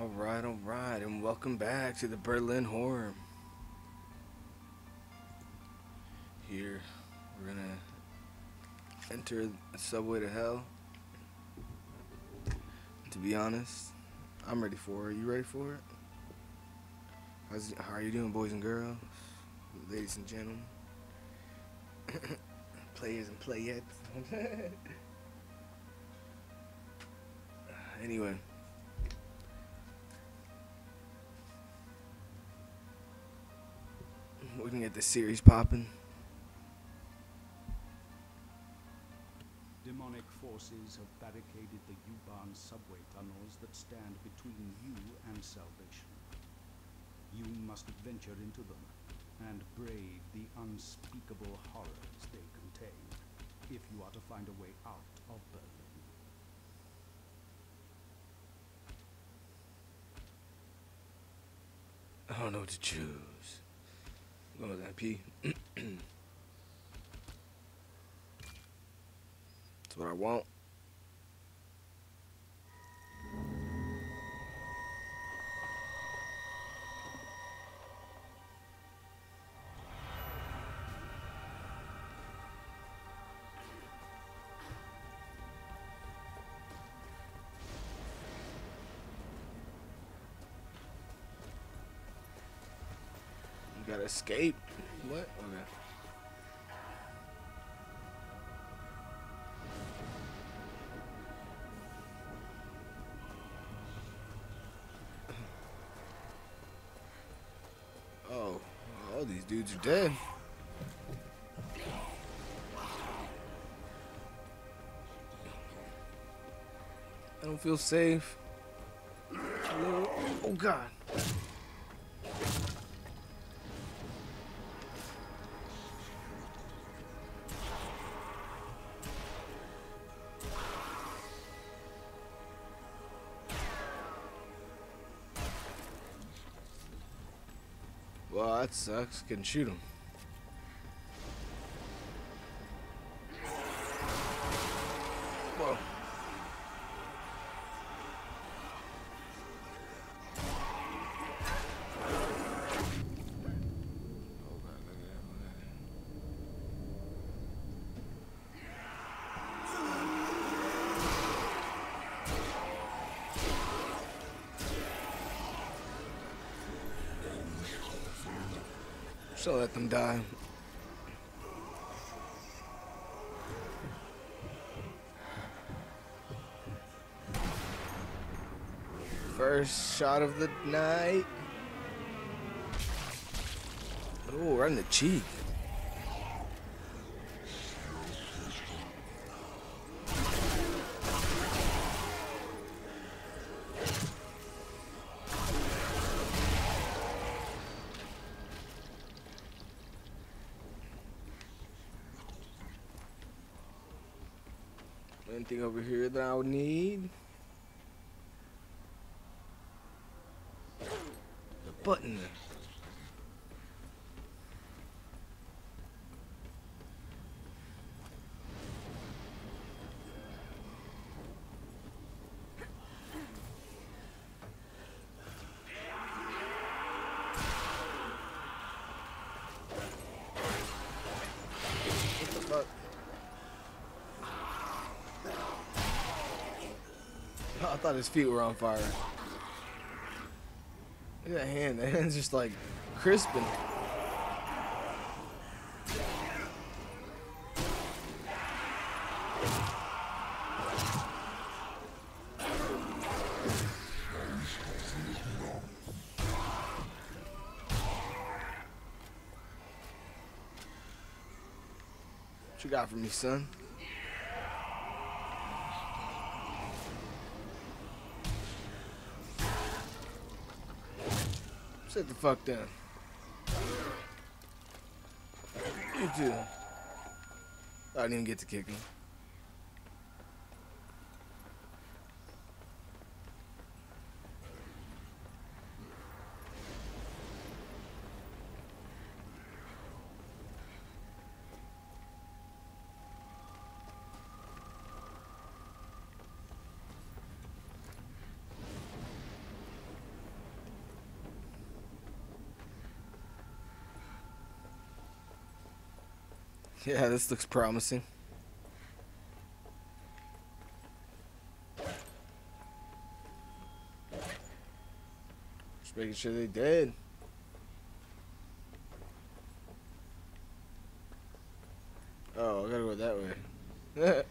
Alright, alright, and welcome back to the Berlin Horror. Here, we're gonna enter the subway to hell. To be honest, I'm ready for it. You ready for it? How's, how are you doing, boys and girls? Ladies and gentlemen? Players and playettes. anyway. We can get the series popping. Demonic forces have barricaded the U-Bahn subway tunnels that stand between you and salvation. You must venture into them and brave the unspeakable horrors they contain if you are to find a way out of Berlin. I don't know what to choose. Going with that P. That's what I want. Gotta escape. What? Okay. Oh, all these dudes are dead. I don't feel safe. No. Oh God. Well, that sucks. Couldn't shoot him. So let them die. First shot of the night. Oh, right in the cheek. Over here that I would need? The button. What the fuck? I thought his feet were on fire. Look at that hand. That hand's just like crisping. What you got for me, son? Sit the fuck down. You too. I didn't even get to kick him. Yeah, this looks promising. Just making sure they did. Oh, I gotta go that way.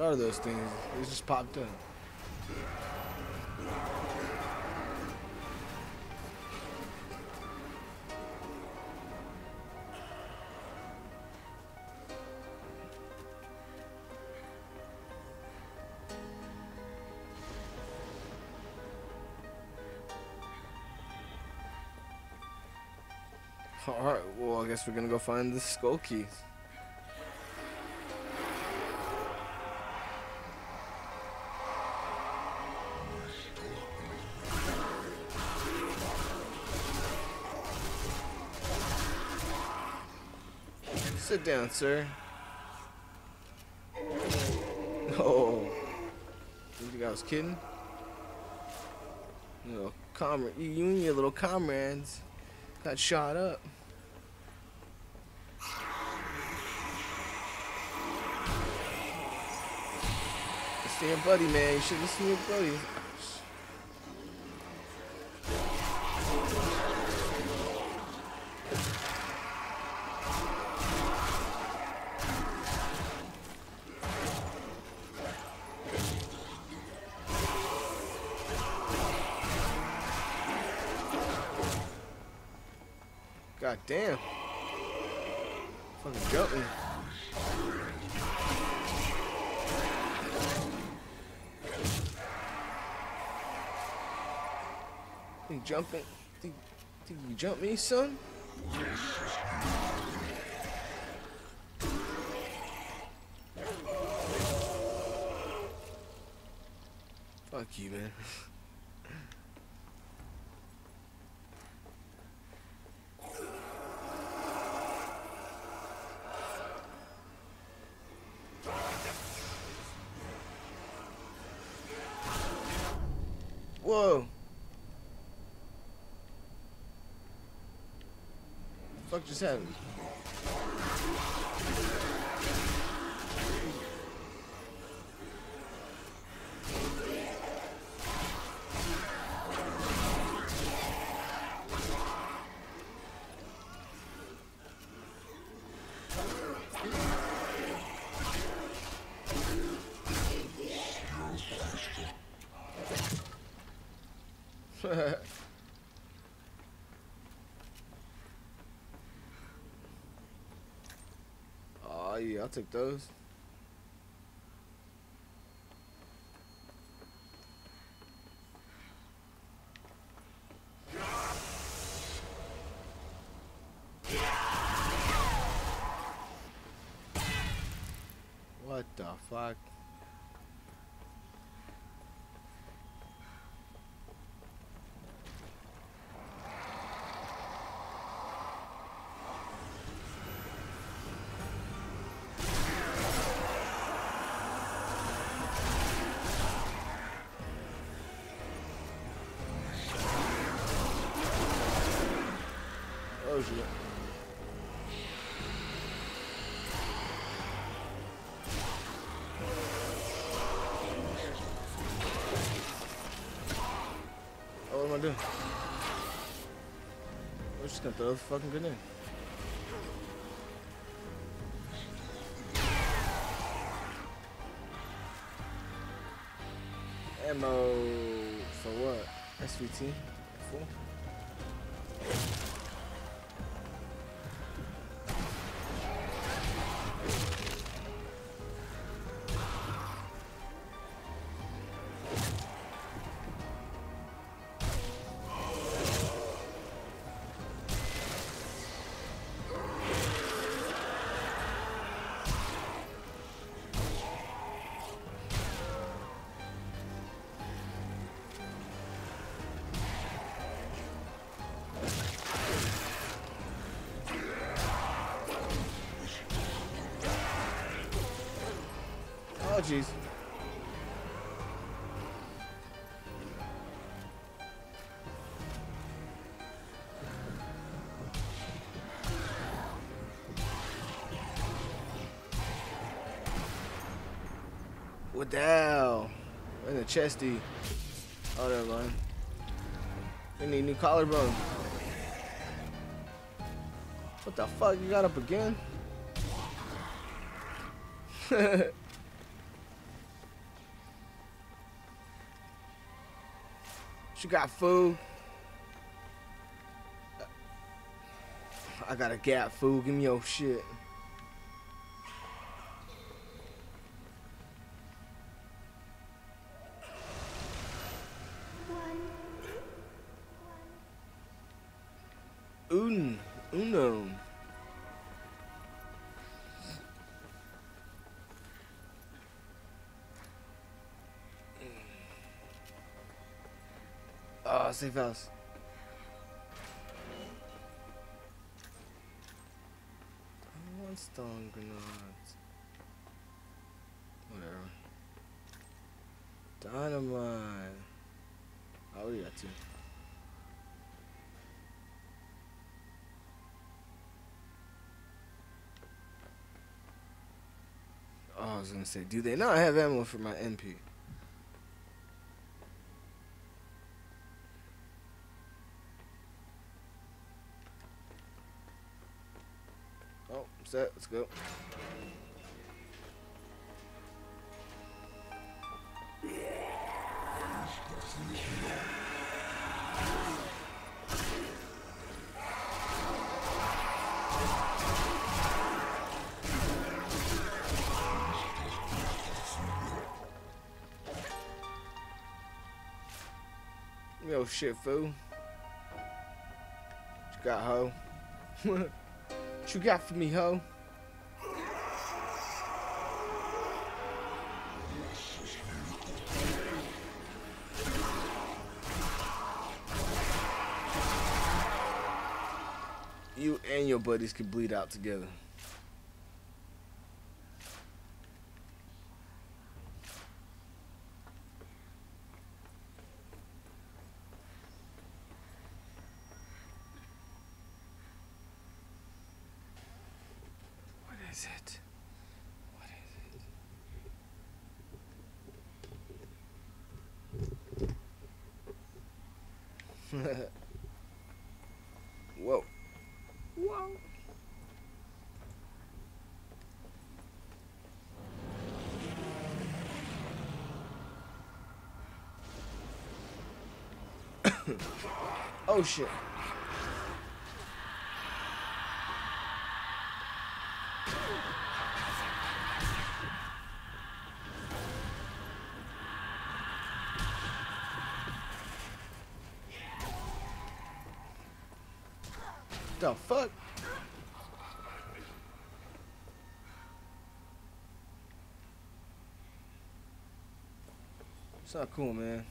What are those things? They just popped up. Alright, well, I guess we're gonna go find the skull keys. Sit down, sir. Oh, you think I was kidding? You know, comrade, you, and your little comrades got shot up. To your buddy, man. You should listen to your buddy. God damn. Fucking jump me. You jumping? Think, think you jump me, son? Fuck you, man. Fuck just happened? I'll take those. What the fuck? Am I doing? I was just gonna throw the fucking grenade. Ammo for what? SVT? Four? What the hell? In the chesty. Oh, never mind. We need new collarbone. What the fuck? You got up again? she got food. I got a gap food. Give me your shit. Safe house. I want stone grenades. Whatever. Dynamite. Oh, we got two. Oh, I was gonna say, do they not have ammo for my MP? Let's go. Yo, shit, fool. What you got, ho? what you got for me, ho? Buddies can bleed out together. What is it? What is it? oh shit. The fuck? It's not cool, man.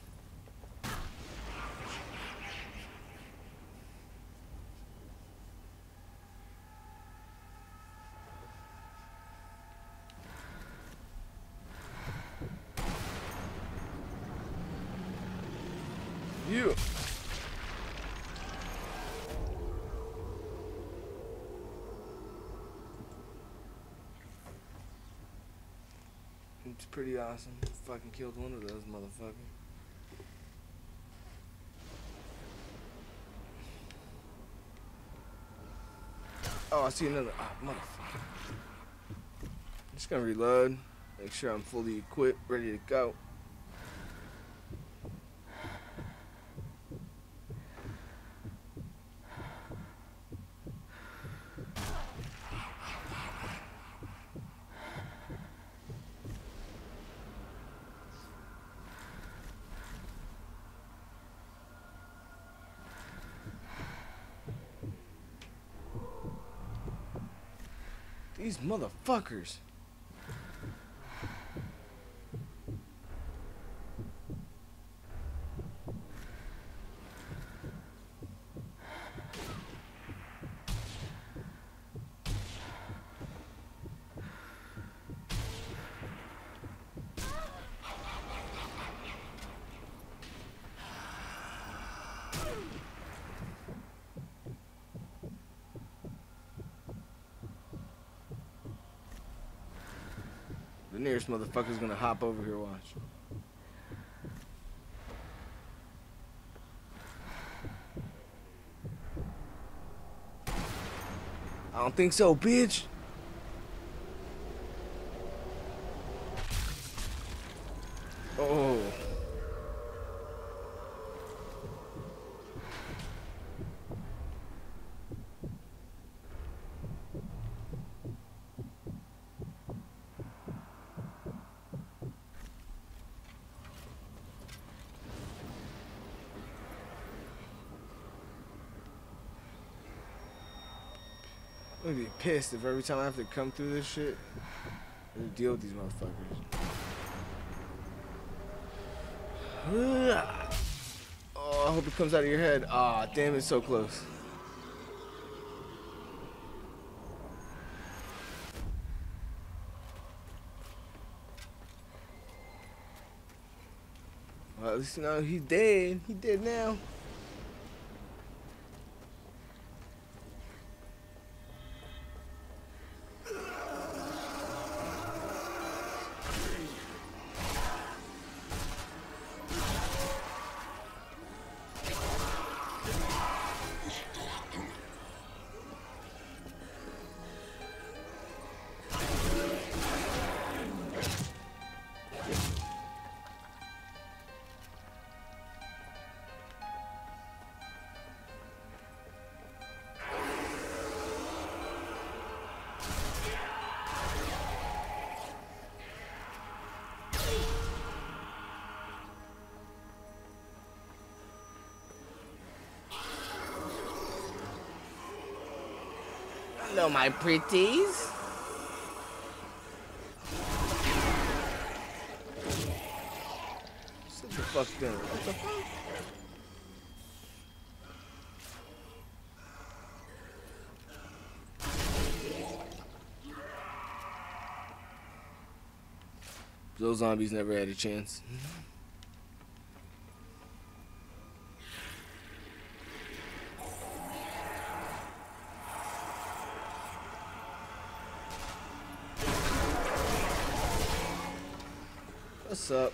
Pretty awesome. Fucking killed one of those motherfuckers. Oh, I see another. Ah, motherfucker. I'm just gonna reload. Make sure I'm fully equipped, ready to go. These motherfuckers. The nearest motherfucker's gonna hop over here, watch. I don't think so, bitch. Oh. I'm gonna be pissed if every time I have to come through this shit, I deal with these motherfuckers. Oh, I hope it comes out of your head. Ah, damn, it's so close. Well, at least know he's dead. He dead now. Hello, my pretties. Sit the fuck down. What the fuck? Those zombies never had a chance. Up?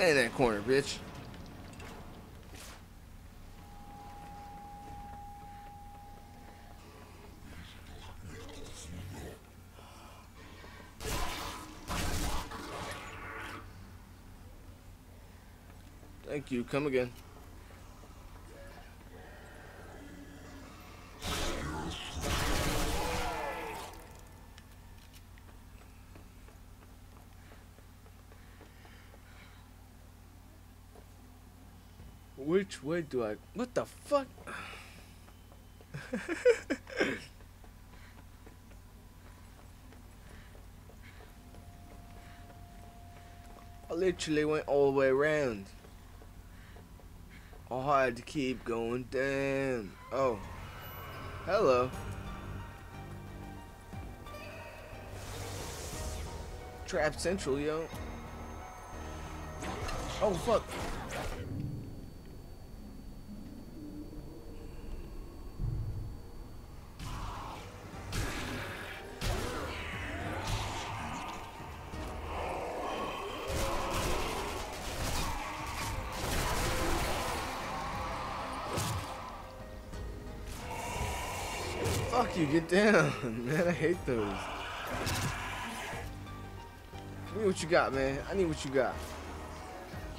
Stay in that corner, bitch. Thank you. Come again. Which way do I? What the fuck? I literally went all the way around. I had to keep going down. Oh. Hello. Trap Central, yo. Oh, fuck. You, get down. Man, I hate those. Give me what you got, man. I need what you got.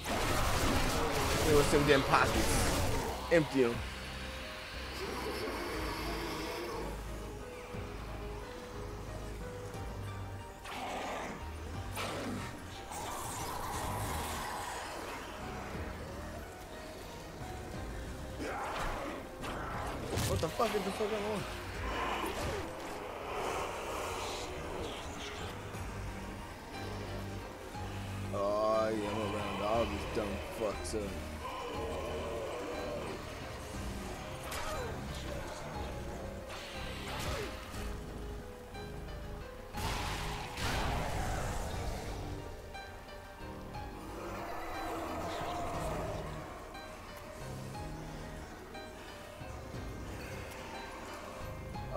Give me what's them pockets. Empty them. What the fuck is the fuck going on? Oh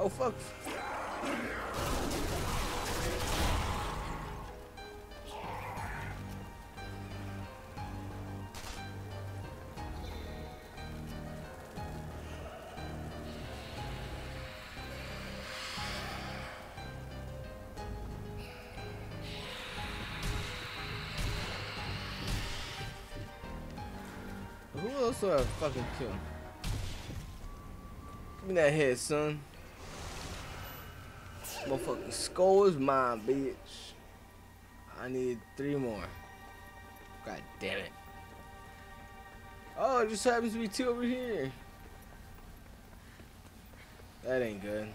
fuck. Else do I fucking kill? Give me that head, son. Motherfucking skull is mine, bitch. I need three more. God damn it. Oh, it just happens to be two over here. That ain't good.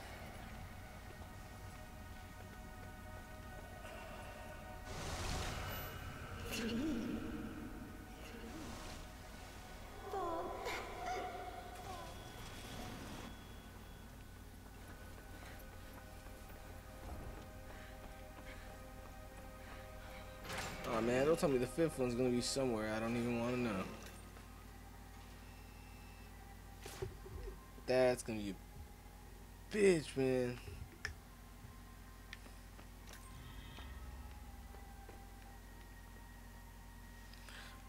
Man, don't tell me the fifth one's gonna be somewhere I don't even want to know. That's gonna be a bitch, man.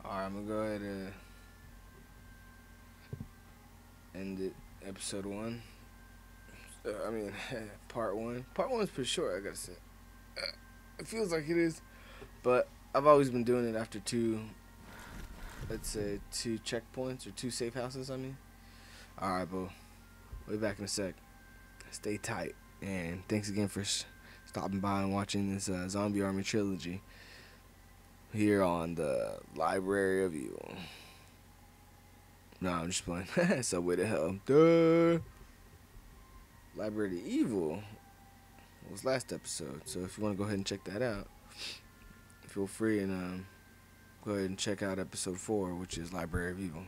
Alright, I'm gonna go ahead and end it. Episode one. Uh, I mean, part one. Part one's pretty short, I gotta say. Uh, it feels like it is, but I've always been doing it after two, let's say, two checkpoints or two safe houses, I mean. Alright, bro. We'll be back in a sec. Stay tight. And thanks again for stopping by and watching this uh, Zombie Army trilogy here on the Library of Evil. No, I'm just playing. Subway to Hell. Duh. Library of Evil was last episode. So if you want to go ahead and check that out, feel free and um, go ahead and check out episode four, which is Library of Evil.